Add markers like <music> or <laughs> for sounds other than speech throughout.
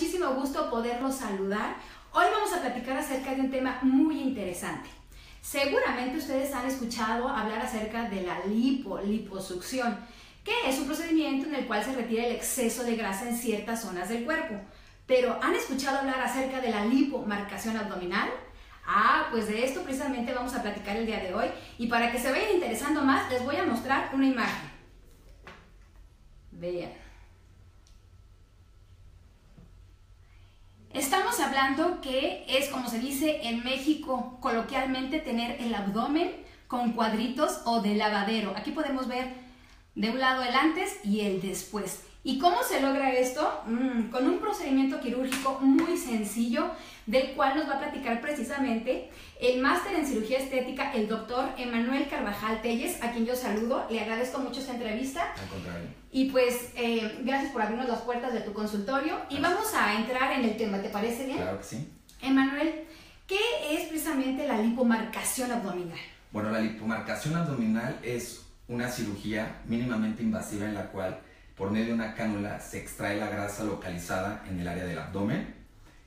muchísimo gusto poderlos saludar. Hoy vamos a platicar acerca de un tema muy interesante. Seguramente ustedes han escuchado hablar acerca de la lipo, liposucción, que es un procedimiento en el cual se retira el exceso de grasa en ciertas zonas del cuerpo. Pero ¿han escuchado hablar acerca de la lipomarcación abdominal? Ah, pues de esto precisamente vamos a platicar el día de hoy y para que se vayan interesando más les voy a mostrar una imagen. Vean. Estamos hablando que es como se dice en México coloquialmente tener el abdomen con cuadritos o de lavadero. Aquí podemos ver de un lado el antes y el después. ¿Y cómo se logra esto? Mm, con un procedimiento quirúrgico muy sencillo, del cual nos va a platicar precisamente el máster en cirugía estética, el doctor Emanuel Carvajal Telles, a quien yo saludo. Le agradezco mucho esta entrevista. Al contrario. Y pues, eh, gracias por abrirnos las puertas de tu consultorio. Y vamos a entrar en el tema, ¿te parece bien? Claro que sí. Emanuel, ¿qué es precisamente la lipomarcación abdominal? Bueno, la lipomarcación abdominal es una cirugía mínimamente invasiva en la cual por medio de una cánula se extrae la grasa localizada en el área del abdomen.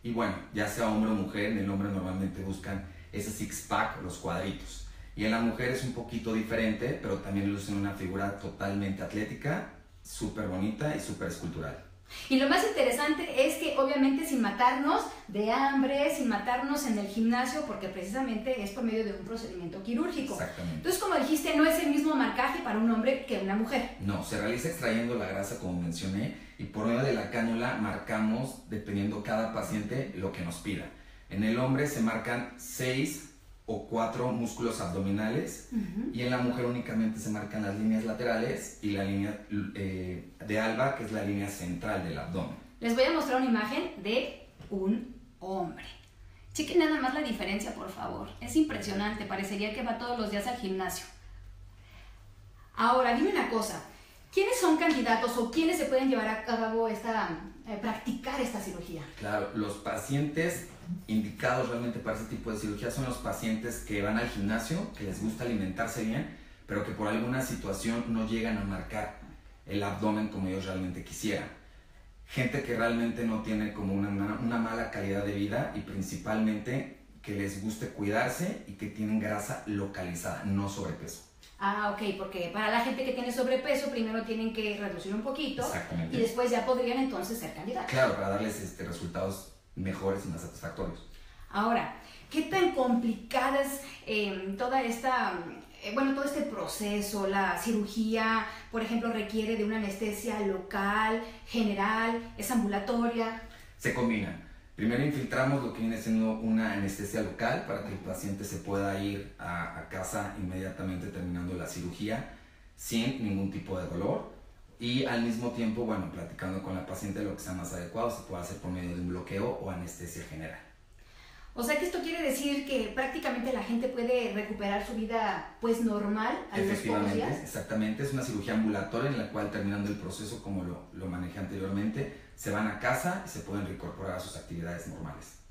Y bueno, ya sea hombre o mujer, en el hombre normalmente buscan ese six-pack, los cuadritos. Y en la mujer es un poquito diferente, pero también lucen una figura totalmente atlética, súper bonita y súper escultural. Y lo más interesante es que obviamente sin matarnos de hambre, sin matarnos en el gimnasio, porque precisamente es por medio de un procedimiento quirúrgico. Exactamente. Entonces, como dijiste, no es el mismo marcaje para un hombre que una mujer. No, se realiza extrayendo la grasa como mencioné y por medio de la cánula marcamos, dependiendo cada paciente, lo que nos pida. En el hombre se marcan seis o cuatro músculos abdominales y en la mujer únicamente se marcan las líneas laterales y la línea eh, de alba, que es la línea central del abdomen. Les voy a mostrar una imagen de un hombre. Chequen nada más la diferencia, por favor. Es impresionante, parecería que va todos los días al gimnasio. Ahora, dime una cosa. ¿Quiénes son candidatos o quiénes se pueden llevar a cabo esta, eh, practicar esta cirugía? Claro, los pacientes indicados realmente para este tipo de cirugía son los pacientes que van al gimnasio, que les gusta alimentarse bien, pero que por alguna situación no llegan a marcar el abdomen como ellos realmente quisieran. Gente que realmente no tiene como una, una mala calidad de vida y principalmente que les guste cuidarse y que tienen grasa localizada, no sobrepeso. Ah, ok, porque para la gente que tiene sobrepeso primero tienen que reducir un poquito y después ya podrían entonces ser candidatos. Claro, para darles este, resultados mejores y más satisfactorios. Ahora, ¿qué tan complicada es eh, toda esta, eh, bueno, todo este proceso? La cirugía, por ejemplo, requiere de una anestesia local, general, es ambulatoria. Se combinan. Primero infiltramos lo que viene siendo una anestesia local para que el paciente se pueda ir a, casa inmediatamente terminando la cirugía sin ningún tipo de dolor y al mismo tiempo, bueno, platicando con la paciente lo que sea más adecuado se puede hacer por medio de un bloqueo o anestesia general. O sea que esto quiere decir que prácticamente la gente puede recuperar su vida pues normal a los pocos días. Exactamente, es una cirugía ambulatoria en la cual terminando el proceso como lo, lo manejé anteriormente, se van a casa y se pueden reincorporar a sus actividades normales.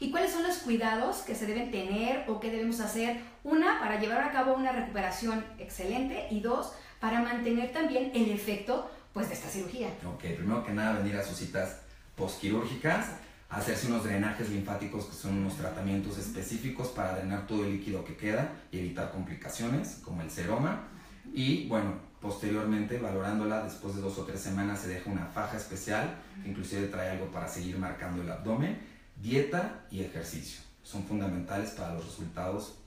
¿Y cuáles son los cuidados que se deben tener o que debemos hacer? Una, para llevar a cabo una recuperación excelente y dos, para mantener también el efecto pues, de esta cirugía. Ok, primero que nada venir a sus citas postquirúrgicas, hacerse unos drenajes linfáticos que son unos tratamientos específicos para drenar todo el líquido que queda y evitar complicaciones como el seroma. Y bueno, posteriormente, valorándola, después de dos o tres semanas se deja una faja especial que inclusive trae algo para seguir marcando el abdomen. Dieta y ejercicio son fundamentales para los resultados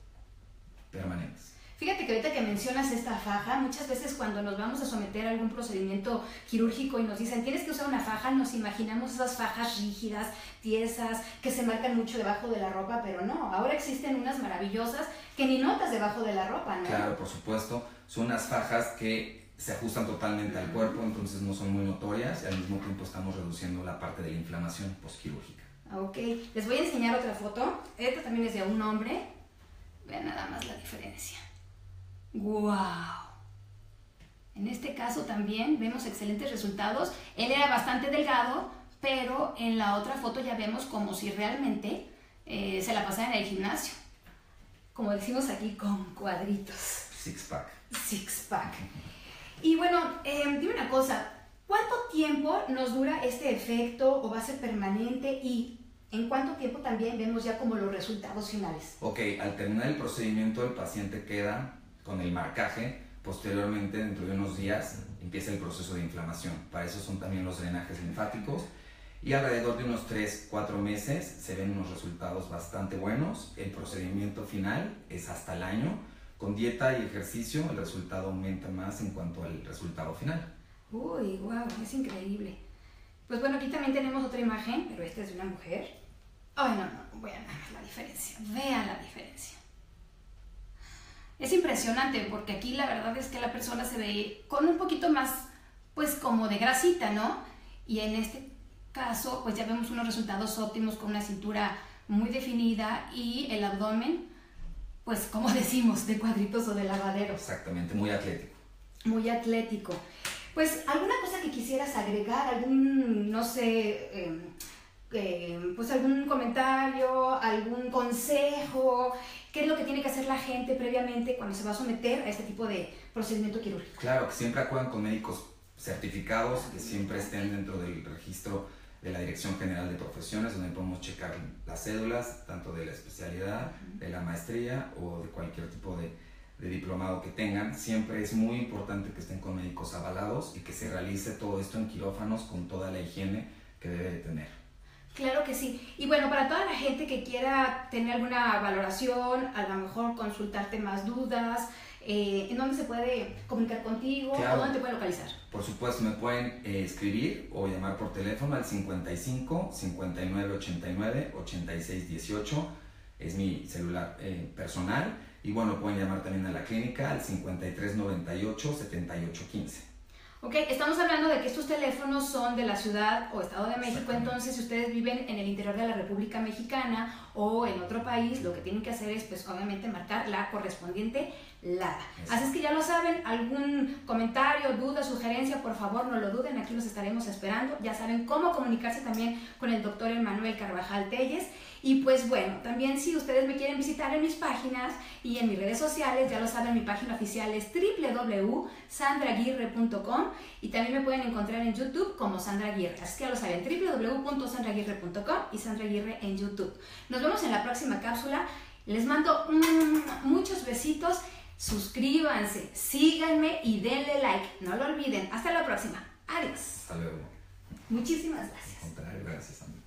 permanentes. Fíjate que ahorita que mencionas esta faja, muchas veces cuando nos vamos a someter a algún procedimiento quirúrgico y nos dicen tienes que usar una faja, nos imaginamos esas fajas rígidas, tiesas, que se marcan mucho debajo de la ropa, pero no, ahora existen unas maravillosas que ni notas debajo de la ropa, ¿no? Claro, por supuesto, son unas fajas que se ajustan totalmente al cuerpo, entonces no son muy notorias y al mismo tiempo estamos reduciendo la parte de la inflamación postquirúrgica. Ok, les voy a enseñar otra foto. Esta también es de un hombre. Vean nada más la diferencia. ¡Wow! En este caso también vemos excelentes resultados. Él era bastante delgado, pero en la otra foto ya vemos como si realmente eh, se la pasara en el gimnasio. Como decimos aquí, con cuadritos. Six pack. Six pack. Y bueno, eh, dime una cosa. ¿Cuánto tiempo nos dura este efecto o va a ser permanente y en cuánto tiempo también vemos ya como los resultados finales? Ok, al terminar el procedimiento el paciente queda con el marcaje, posteriormente dentro de unos días empieza el proceso de inflamación. Para eso son también los drenajes linfáticos y alrededor de unos 3-4 meses se ven unos resultados bastante buenos. El procedimiento final es hasta el año. Con dieta y ejercicio el resultado aumenta más en cuanto al resultado final. Uy, wow, es increíble. Pues bueno, aquí también tenemos otra imagen, pero esta es de una mujer. Ay, no, no, vean la diferencia, vean la diferencia. Es impresionante porque aquí la verdad es que la persona se ve con un poquito más, pues como de grasita, ¿no? Y en este caso, pues ya vemos unos resultados óptimos con una cintura muy definida y el abdomen, pues como <laughs> decimos, de cuadritos o de lavadero. Exactamente, muy atlético. Muy atlético. Pues alguna cosa que quisieras agregar, algún, no sé, em, em, pues algún comentario, algún consejo, qué es lo que tiene que hacer la gente previamente cuando se va a someter a este tipo de procedimiento quirúrgico. Claro, que siempre acudan con médicos certificados, que siempre estén dentro del registro de la Dirección General de Profesiones, donde podemos checar las cédulas, tanto de la especialidad, de la maestría o de cualquier tipo de, de, diplomado que tengan. Siempre es muy importante que estén con médicos avalados y que se realice todo esto en quirófanos con toda la higiene que debe de tener. Claro que sí. Y bueno, para toda la gente que quiera tener alguna valoración, a lo mejor consultarte más dudas, eh, ¿en dónde se puede comunicar contigo o dónde te puede localizar? Por supuesto, me pueden eh, escribir o llamar por teléfono al 55 59 89 86 18. Es mi celular eh, personal. Y bueno, pueden llamar también a la clínica al 53 98 78 15. Ok, estamos hablando de que estos teléfonos son de la ciudad o Estado de México, entonces si ustedes viven en el interior de la República Mexicana o en otro país, lo que tienen que hacer es pues obviamente marcar la correspondiente LADA. Así es que ya lo saben, algún comentario, duda, sugerencia, por favor no lo duden, aquí los estaremos esperando. Ya saben cómo comunicarse también con el doctor Emanuel Carvajal Telles. Y pues bueno, también si ustedes me quieren visitar en mis páginas y en mis redes sociales, ya lo saben, mi página oficial es www.sandraguirre.com y también me pueden encontrar en YouTube como Sandra Aguirre. Así que ya lo saben, www.sandraguirre.com y Sandra Aguirre en YouTube. Nos vemos en la próxima cápsula. Les mando muchos besitos. Suscríbanse, síganme y denle like. No lo olviden. Hasta la próxima. Adiós. Hasta luego. Muchísimas gracias. Gracias, Sandra.